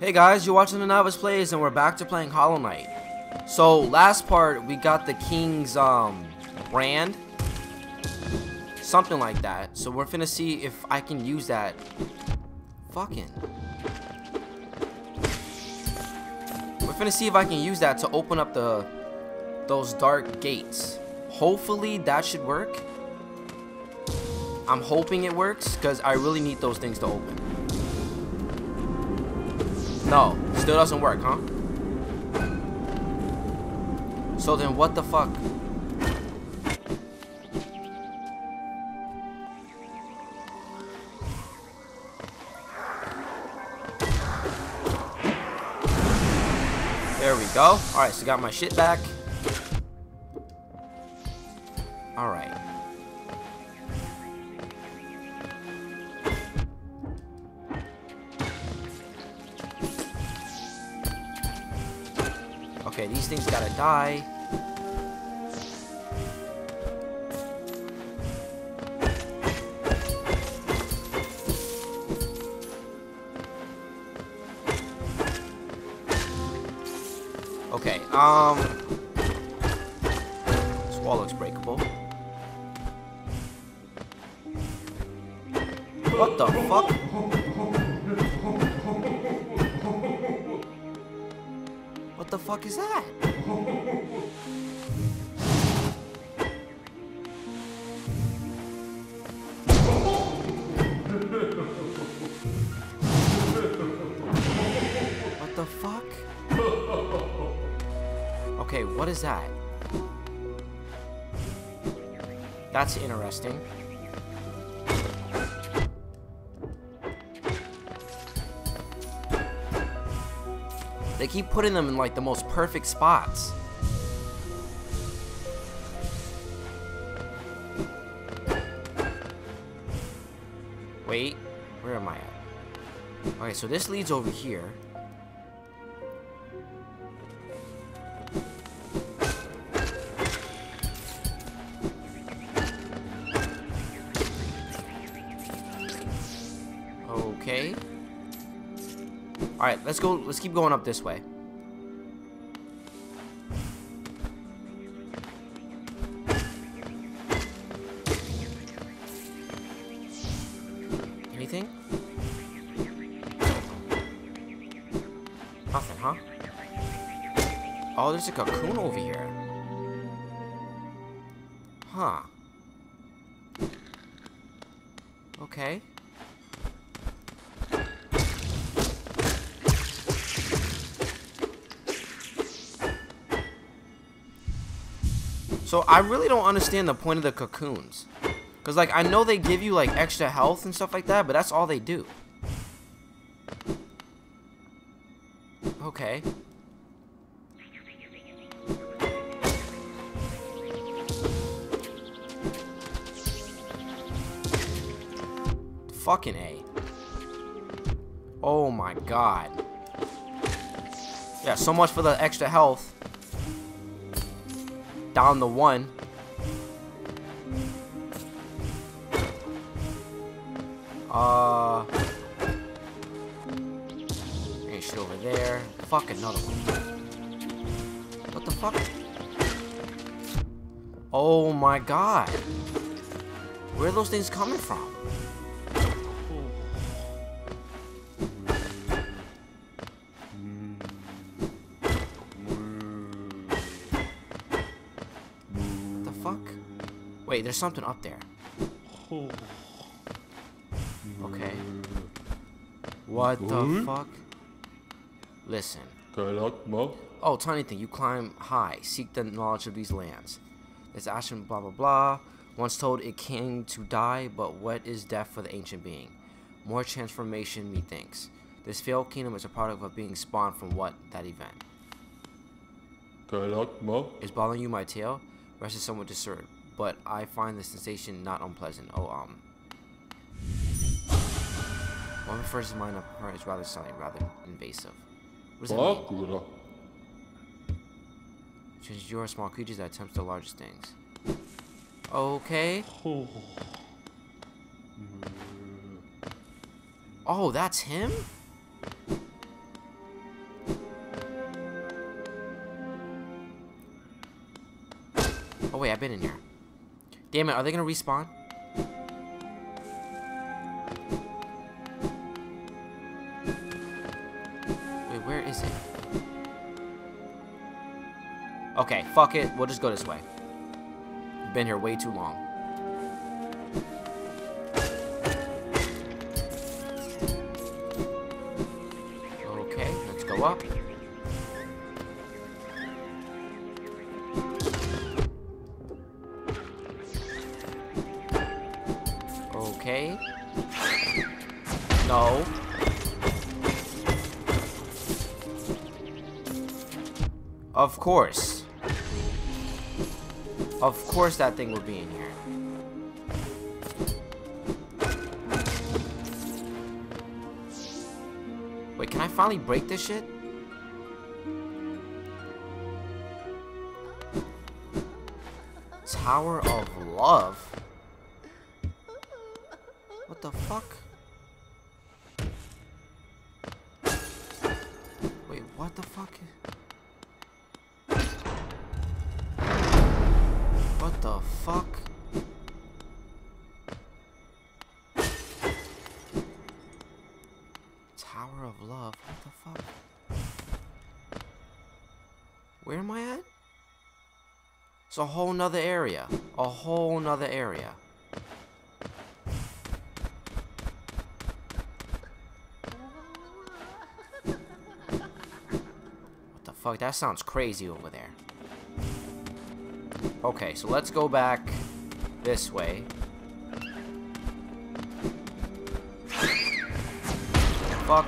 Hey guys, you're watching the Novice Plays and we're back to playing Hollow Knight. So, last part, we got the King's, um, brand. Something like that. So we're finna see if I can use that. Fucking. We're finna see if I can use that to open up the, those dark gates. Hopefully that should work. I'm hoping it works, because I really need those things to open. No, still doesn't work, huh? So then what the fuck? There we go. Alright, so got my shit back. Alright. Okay, these things gotta die. Okay, um... fuck is that? What the fuck? Okay, what is that? That's interesting. They keep putting them in like the most perfect spots. Wait, where am I at? Okay, so this leads over here. Let's go. Let's keep going up this way. Anything? Nothing, huh? Oh, there's a cocoon over here. So I really don't understand the point of the cocoons. Cause like I know they give you like extra health and stuff like that, but that's all they do. Okay. Fucking A. Oh my god. Yeah, so much for the extra health down the one. Uh. Any shit over there. Fuck another one. What the fuck? Oh my god. Where are those things coming from? Something up there. Okay. What the fuck? Listen. Oh, tiny thing, you climb high, seek the knowledge of these lands. This action, blah blah blah. Once told it came to die, but what is death for the ancient being? More transformation, methinks. This failed kingdom is a product of being spawned from what? That event. Is bothering you my tale? Rest is somewhat disturbed, but I find the sensation not unpleasant. Oh, um. One refers to mine apart is rather silent, rather invasive. What does that mean? Since you are small creatures that attempt the largest things. Okay. Oh, that's him? Oh wait, I've been in here. Damn it, are they gonna respawn? Wait, where is it? Okay, fuck it. We'll just go this way. Been here way too long. Of course. Of course that thing would be in here. Wait, can I finally break this shit? Tower of Love? What the fuck? Wait, what the fuck? What the fuck? Tower of Love, what the fuck? Where am I at? It's a whole nother area. A whole nother area. What the fuck? That sounds crazy over there. Okay, so let's go back this way. Fuck.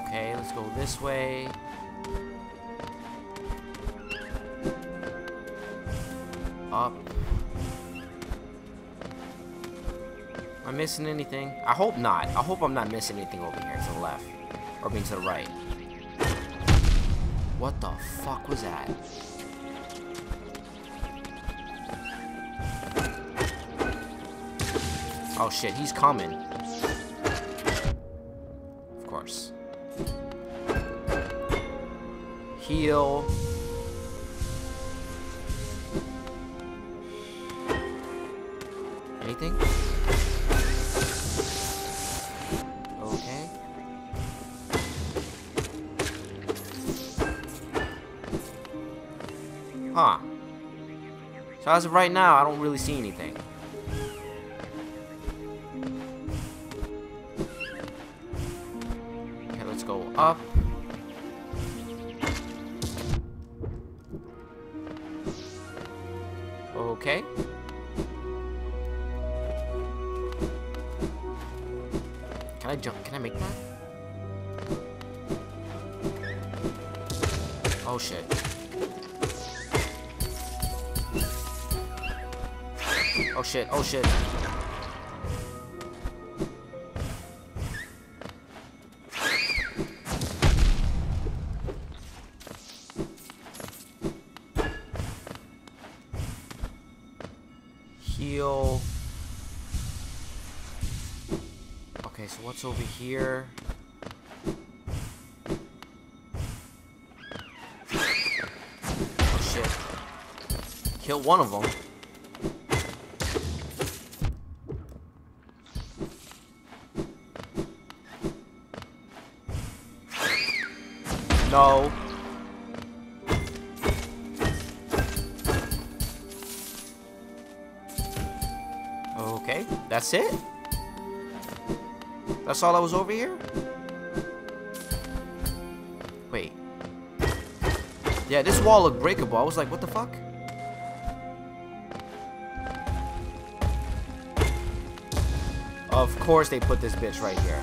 Okay, let's go this way. Up. Am I missing anything? I hope not. I hope I'm not missing anything over here to the left. Or being to the right. What the fuck was that? Oh shit, he's coming. Of course. Heal. So as of right now, I don't really see anything. Okay, let's go up. Okay. Can I jump? Can I make that? Oh shit. Oh shit, oh shit. Heal. Okay, so what's over here? Oh shit. Kill one of them. No. Okay, that's it? That's all I was over here? Wait. Yeah, this wall looked breakable. I was like, what the fuck? Of course they put this bitch right here.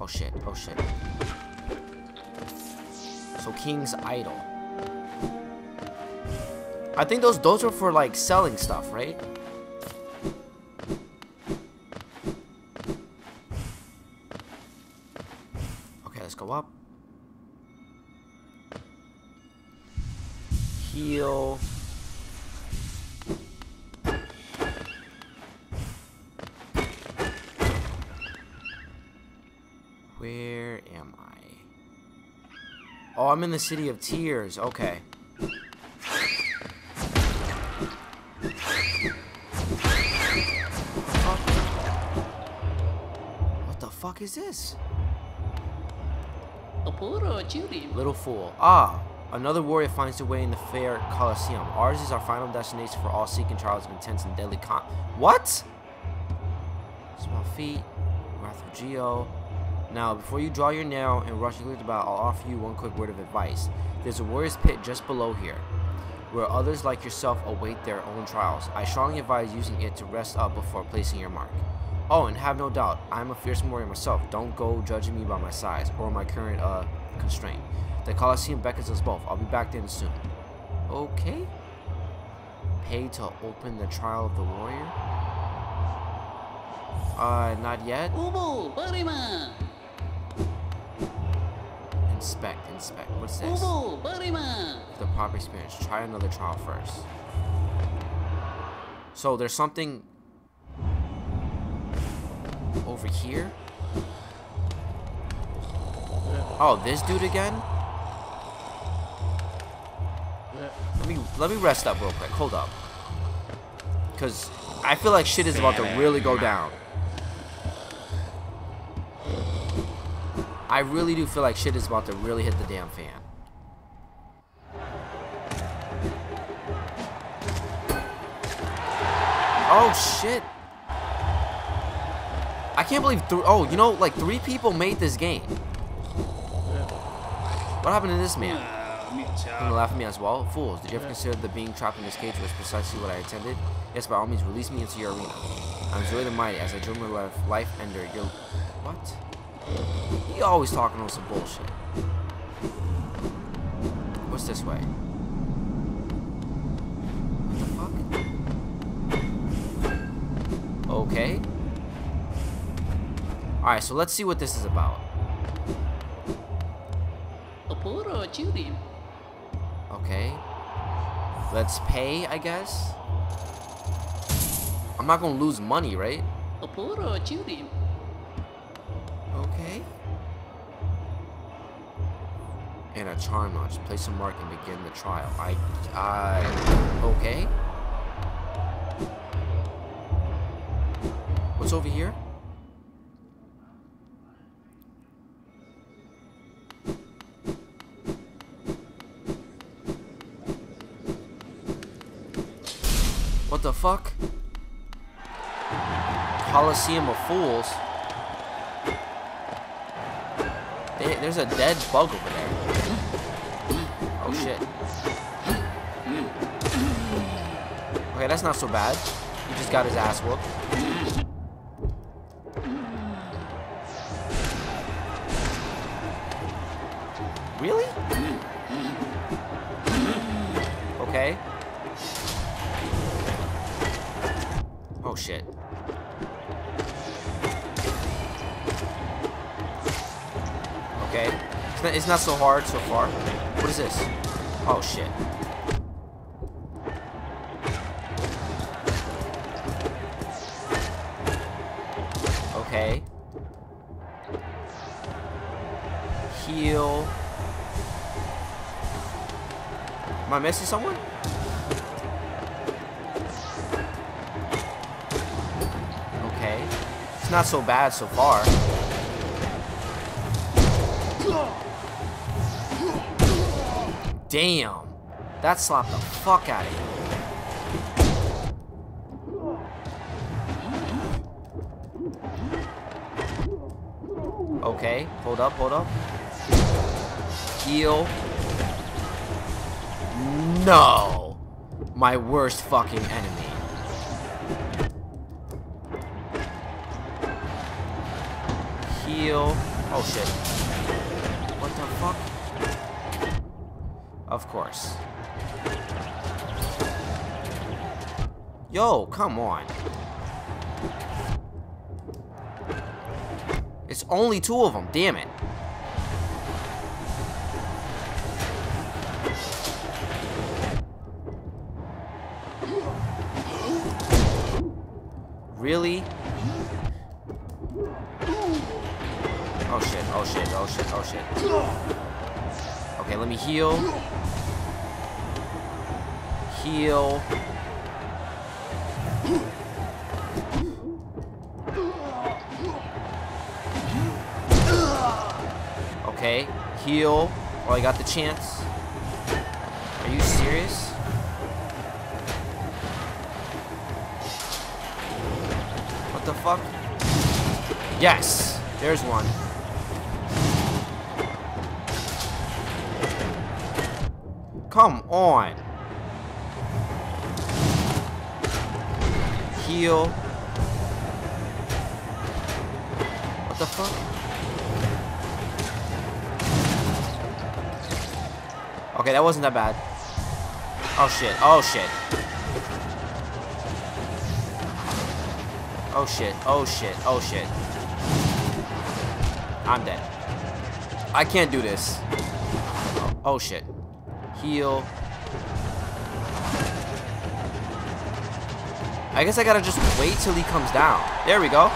Oh shit, oh shit. King's Idol. I think those those are for like selling stuff, right? Okay, let's go up. I'm in the City of Tears. Okay. What the fuck is this? Little fool. Ah, another warrior finds a way in the fair Colosseum. Ours is our final destination for all seeking trials of intense and deadly con- What? Small feet. Wrath of Geo. Now, before you draw your nail and rush into the battle, I'll offer you one quick word of advice. There's a warrior's pit just below here, where others like yourself await their own trials. I strongly advise using it to rest up before placing your mark. Oh, and have no doubt, I'm a fierce warrior myself. Don't go judging me by my size or my current uh, constraint. The Colosseum beckons us both. I'll be back then soon. Okay. Pay to open the trial of the warrior? Uh, not yet. Inspect, inspect. What's this? The proper experience. Try another trial first. So there's something over here. Oh, this dude again? Let me let me rest up real quick. Hold up. Cause I feel like shit is about to really go down. I really do feel like shit is about to really hit the damn fan. Oh, shit. I can't believe three. Oh, you know, like three people made this game. What happened to this man? You laugh at me as well? Fools, did you ever consider that being trapped in this cage was precisely what I intended? Yes, by all means, release me into your arena. I'm Zote the Mighty as I join my life, life ender. Your... What? He always talking on some bullshit. What's this way? What the fuck? Okay. Alright, so let's see what this is about. Okay. Let's pay, I guess. I'm not gonna lose money, right? And a charm notch. Place a mark and begin the trial. I, I, okay. What's over here? What the fuck? Coliseum of Fools. there's a dead bug over there. Shit. Okay, that's not so bad. He just got his ass whooped. Really? Okay. Oh shit. Okay. It's not, it's not so hard so far. What is this? Oh, shit. Okay. Heal. Am I missing someone? Okay. It's not so bad so far. Damn. That slapped the fuck out of you. Okay, hold up, hold up. Heal. No! My worst fucking enemy. Heal. Oh shit. What the fuck? Of course. Yo, come on. It's only two of them, damn it. Really? Oh shit, oh shit, oh shit, oh shit. Okay, let me heal. Heal. Okay, heal while I got the chance. Are you serious? What the fuck? Yes! There's one. Come on. Heal. What the fuck? Okay, that wasn't that bad. Oh shit, oh shit. Oh shit, oh shit, oh shit. I'm dead. I can't do this. Oh, oh shit heal. I guess I gotta just wait till he comes down. There we go.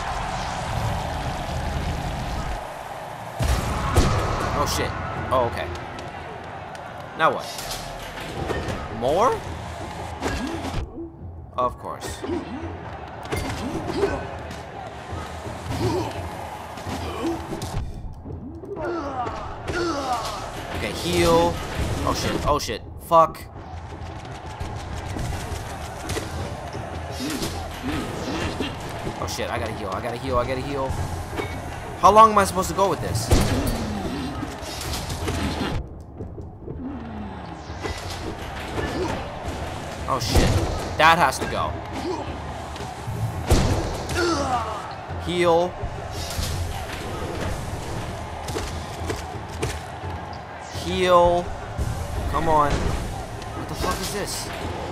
Oh shit. Oh, okay. Now what? More? Of course. Okay, heal. Oh shit, oh shit. Fuck. Shit, I gotta heal, I gotta heal, I gotta heal. How long am I supposed to go with this? Oh shit. That has to go. Heal. Heal. Come on. What the fuck is this?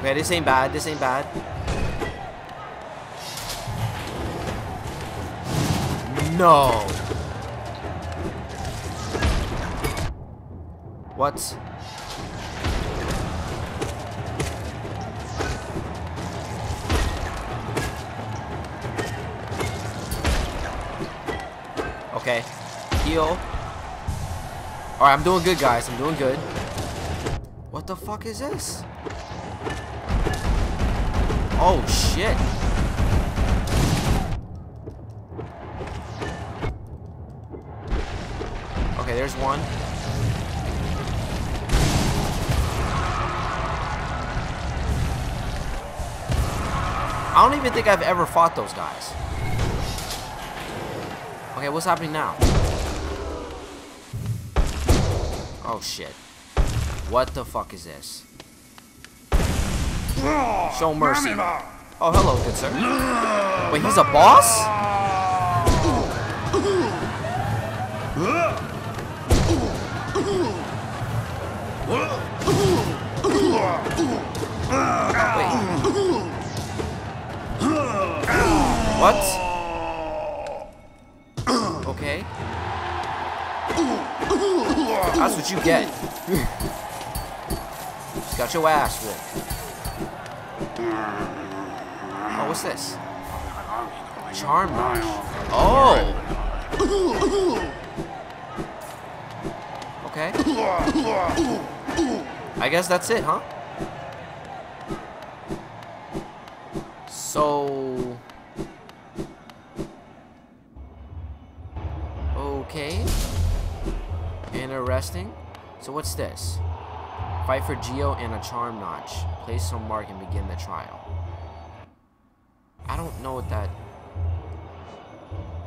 Okay, this ain't bad. This ain't bad. No. What? Okay. Heal. Alright, I'm doing good, guys. I'm doing good. What the fuck is this? Oh, shit. Okay, there's one. I don't even think I've ever fought those guys. Okay, what's happening now? Oh shit. What the fuck is this? Show mercy. Oh, hello, good sir. Wait, he's a boss? Wait. What? okay? That's what you get. Just got your ass whooped. Oh, what's this? Charm Oh! Okay. I guess that's it, huh? So... Okay. Interesting. So what's this? Fight for Geo and a Charm Notch. Place some mark and begin the trial. I don't know what that...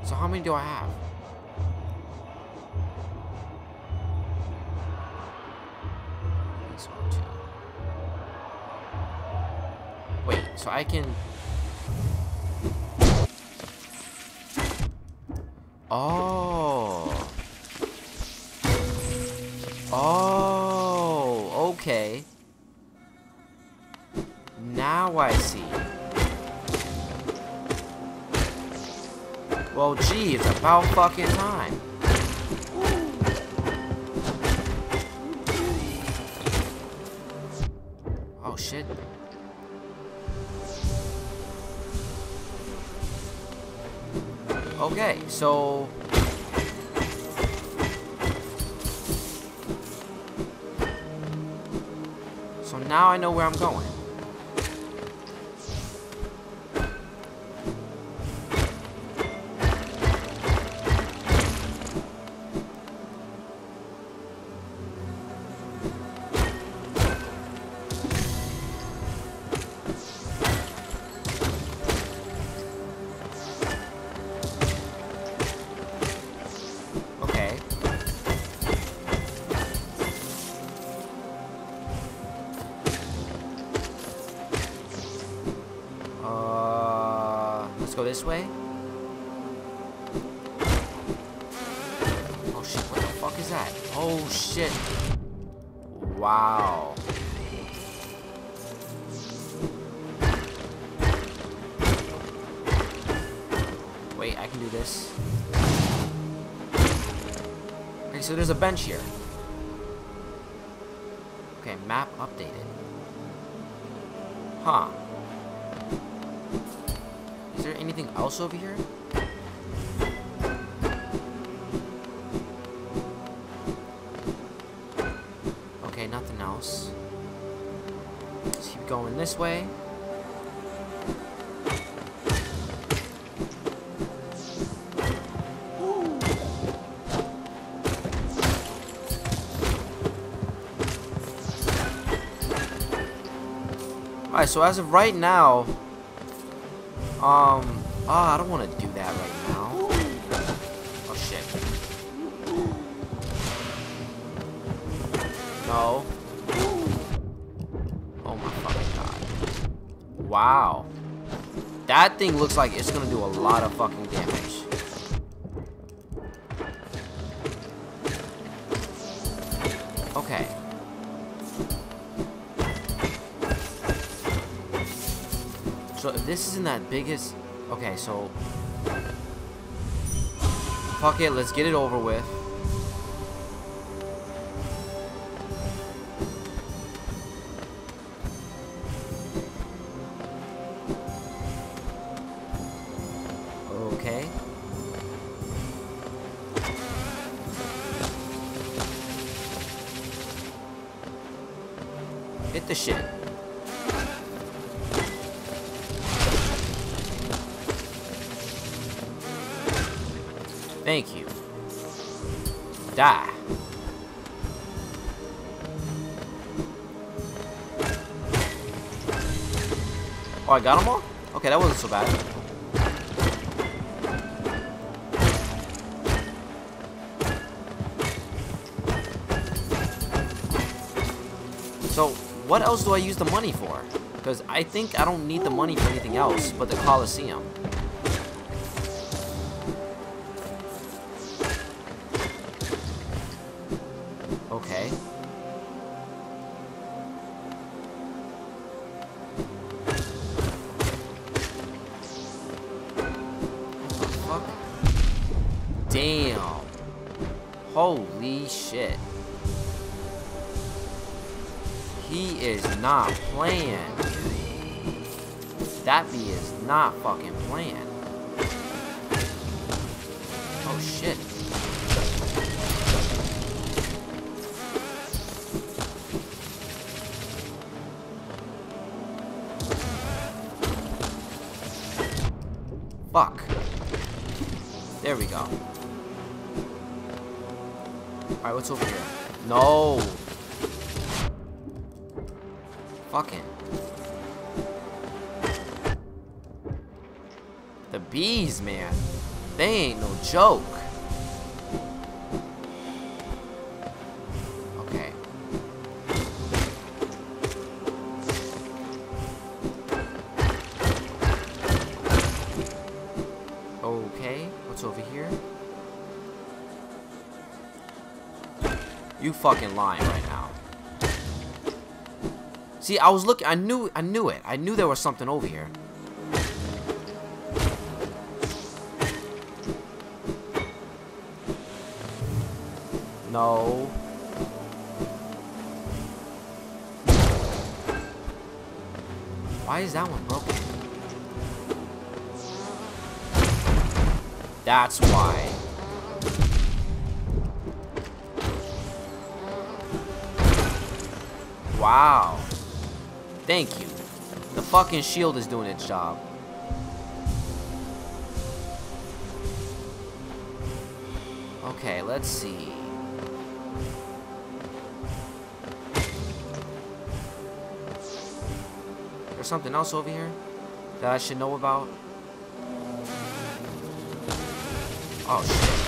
So how many do I have? Wait, so I can... Oh. Gee, it's about fucking time. Oh, shit. Okay, so... So now I know where I'm going. Wait, I can do this. Okay, so there's a bench here. Okay, map updated. Huh. Is there anything else over here? Okay, nothing else. Let's keep going this way. Alright, so as of right now, um, oh, I don't want to do that right now. Oh, shit. No. Oh my fucking god. Wow. That thing looks like it's gonna do a lot of fucking damage. This isn't that biggest... Okay, so... Fuck it, let's get it over with. Got them all? Okay, that wasn't so bad. So, what else do I use the money for? Because I think I don't need the money for anything else but the Coliseum. Shit. He is not playing. That bee is not fucking playing. Oh shit. What's over here? No! Fucking. The bees, man. They ain't no joke. Fucking lying right now. See, I was looking. I knew. I knew it. I knew there was something over here. No. Why is that one broken? That's why. Wow. Thank you. The fucking shield is doing its job. Okay, let's see. There's something else over here that I should know about. Oh shit.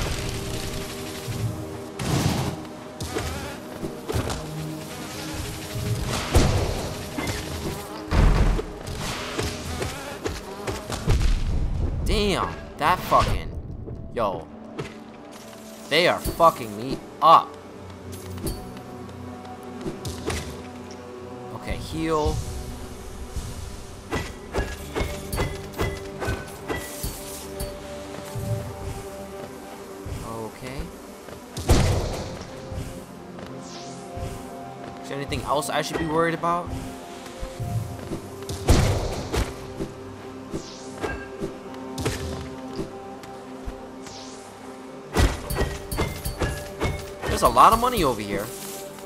Damn, that fucking... Yo. They are fucking me up. Okay, heal. Okay. Is there anything else I should be worried about? There's a lot of money over here.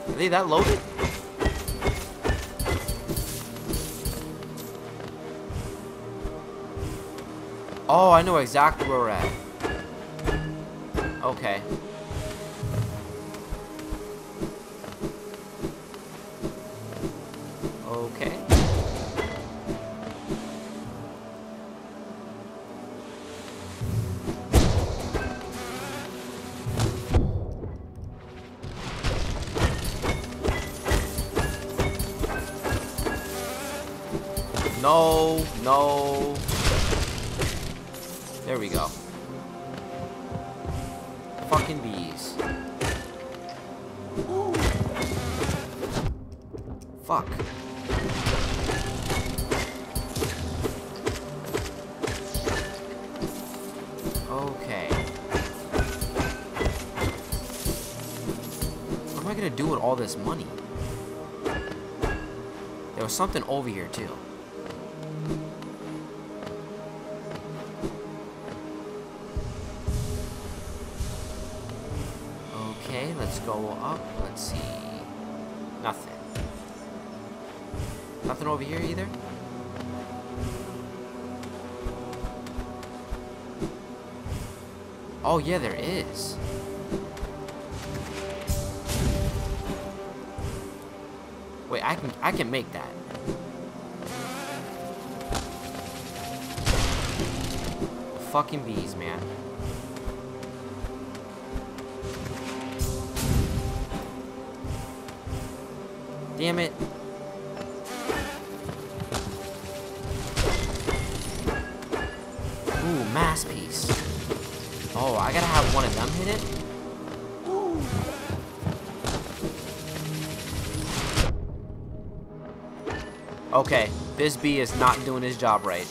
Are they that loaded? Oh, I know exactly where we're at. Okay. Okay. Am I gonna do with all this money? There was something over here too. Okay, let's go up. Let's see. Nothing. Nothing over here either? Oh yeah, there is. I can I can make that. Fucking bees, man. Damn it. Ooh, mass piece. Oh, I gotta have one of them hit it? Okay, this bee is not doing his job right.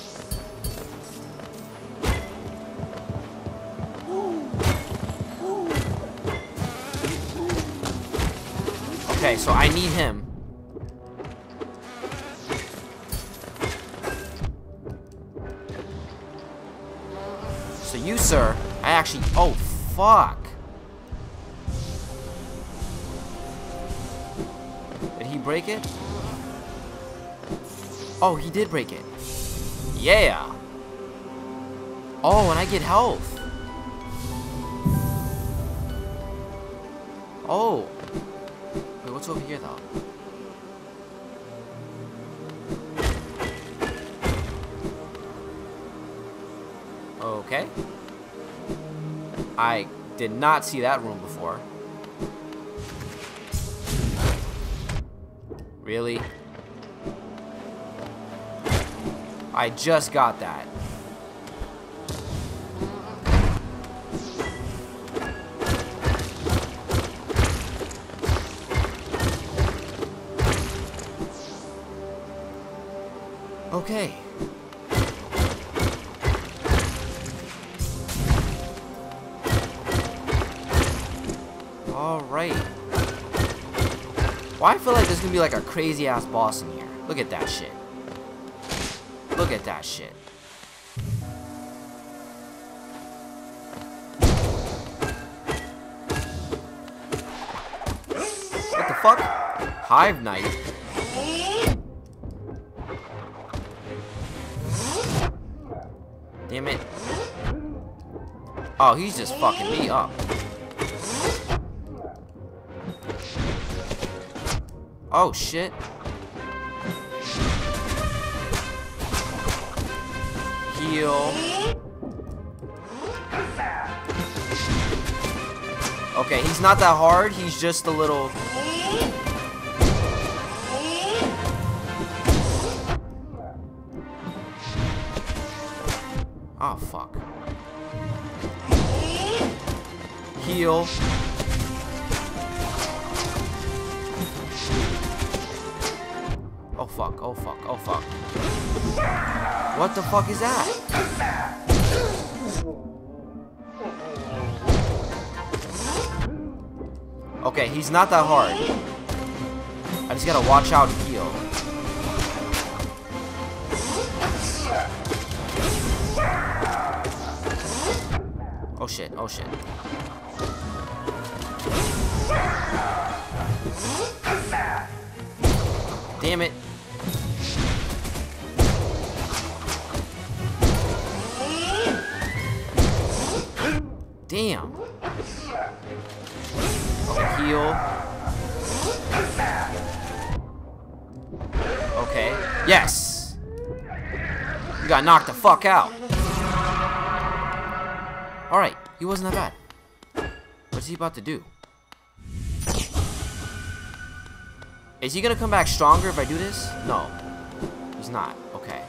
Okay, so I need him. So you, sir, I actually... Oh, fuck. Did he break it? Oh, he did break it. Yeah. Oh, and I get health. Oh. Wait, what's over here, though? Okay. I did not see that room before. Really? I just got that. Okay. Alright. Well, I feel like there's gonna be like a crazy ass boss in here. Look at that shit. Look at that shit. What the fuck? Hive Knight? Damn it. Oh, he's just fucking me up. Oh, shit. Heal. Okay, he's not that hard. He's just a little... Oh, fuck. Heal. Fuck. Oh, fuck. Oh, fuck. What the fuck is that? Okay, he's not that hard. I just gotta watch out and heal. Oh shit, oh shit. Damn it. Okay. Yes! You got knocked the fuck out. Alright, he wasn't that bad. What's he about to do? Is he gonna come back stronger if I do this? No. He's not. Okay.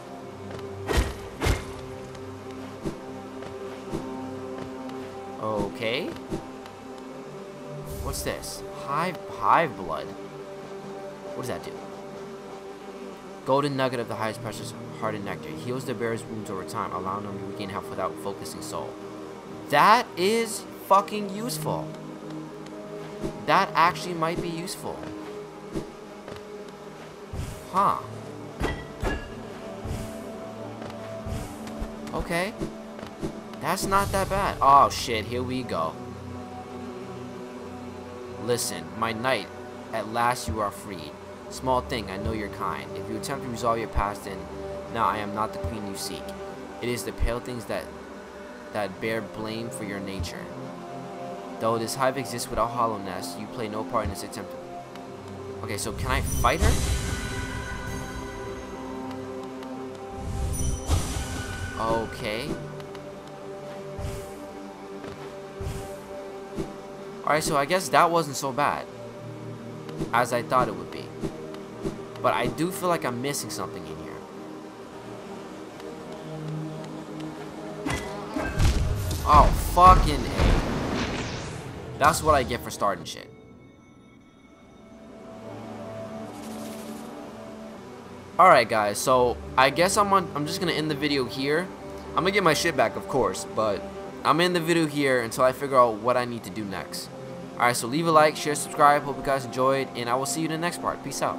Okay. What's this? Hive, hive blood. What does that do? Golden nugget of the highest precious hardened nectar. Heals the bear's wounds over time, allowing them to regain health without focusing soul. That is fucking useful. That actually might be useful. Huh. Okay. That's not that bad. Oh shit, here we go. Listen, my knight, at last you are freed. Small thing, I know you're kind. If you attempt to resolve your past, then now I am not the queen you seek. It is the pale things that that bear blame for your nature. Though this hive exists without hollowness, you play no part in this attempt. Okay, so can I fight her? Okay. Alright, so I guess that wasn't so bad. As I thought it would be. But I do feel like I'm missing something in here. Oh, fucking A. That's what I get for starting shit. Alright guys, so I guess I'm on I'm just gonna end the video here. I'm gonna get my shit back of course, but I'm in the video here until I figure out what I need to do next. Alright, so leave a like, share, subscribe. Hope you guys enjoyed, and I will see you in the next part. Peace out.